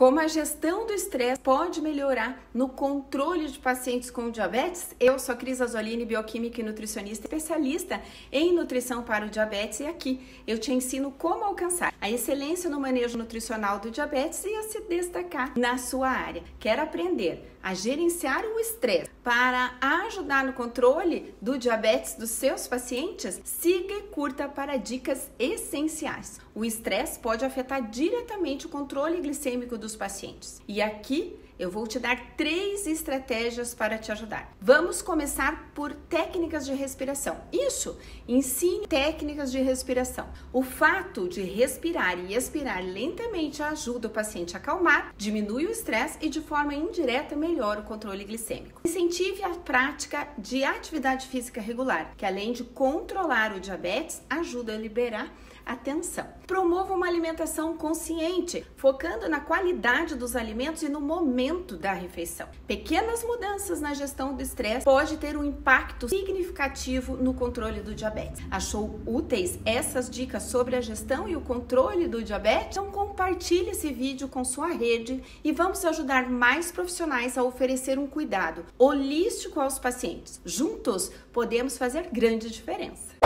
Como a gestão do estresse pode melhorar no controle de pacientes com diabetes? Eu sou Cris Azolini, bioquímica e nutricionista especialista em nutrição para o diabetes e aqui eu te ensino como alcançar a excelência no manejo nutricional do diabetes e a se destacar na sua área. Quer aprender a gerenciar o estresse para ajudar no controle do diabetes dos seus pacientes? Siga e curta para dicas essenciais. O estresse pode afetar diretamente o controle glicêmico pacientes. E aqui eu vou te dar três estratégias para te ajudar. Vamos começar por técnicas de respiração. Isso, ensine técnicas de respiração. O fato de respirar e expirar lentamente ajuda o paciente a acalmar, diminui o estresse e de forma indireta melhora o controle glicêmico. Incentive a prática de atividade física regular, que além de controlar o diabetes, ajuda a liberar atenção. Promova uma alimentação consciente, focando na qualidade dos alimentos e no momento da refeição. Pequenas mudanças na gestão do estresse pode ter um impacto significativo no controle do diabetes. Achou úteis essas dicas sobre a gestão e o controle do diabetes? Então compartilhe esse vídeo com sua rede e vamos ajudar mais profissionais a oferecer um cuidado holístico aos pacientes. Juntos podemos fazer grande diferença.